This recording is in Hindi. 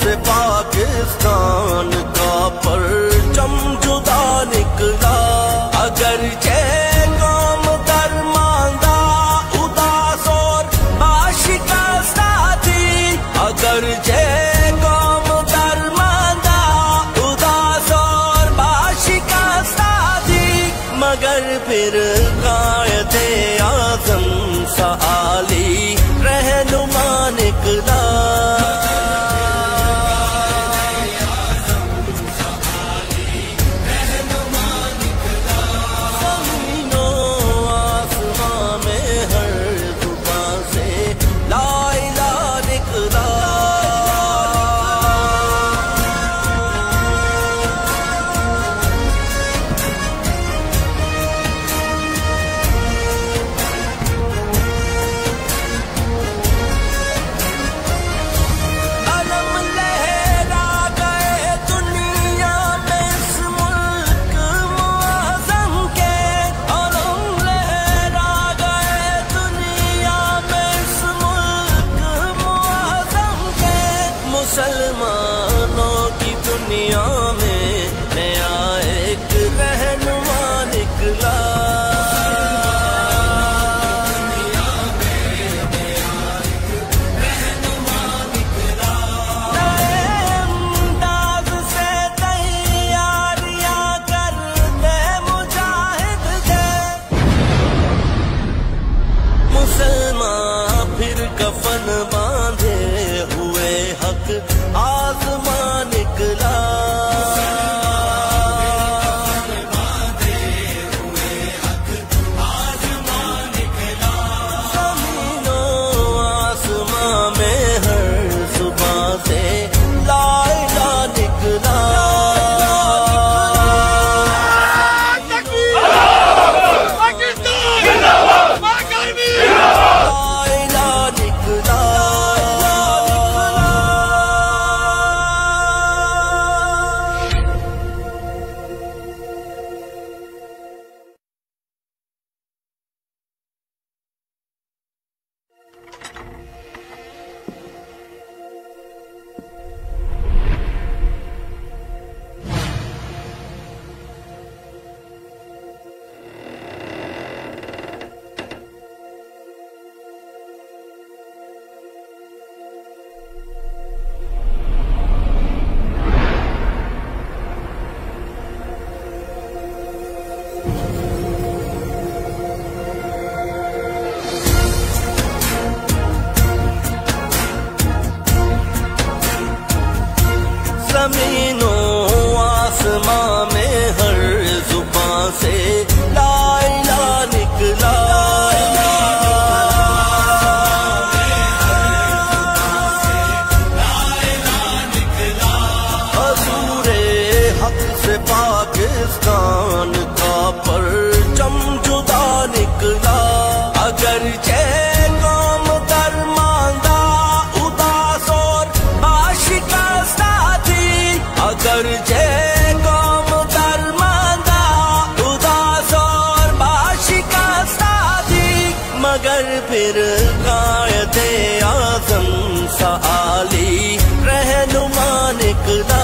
से पाकिस्तान का परचम जुदा निकला। अगर चे काम दरमांदा उदास और आशिकस्ता थी अगर चे काम दरमांदा उदास और आशिकस्ता थी मगर फिर गायते आज़म सा मगर फिर कायदे आज़म साली रहनुमा निकला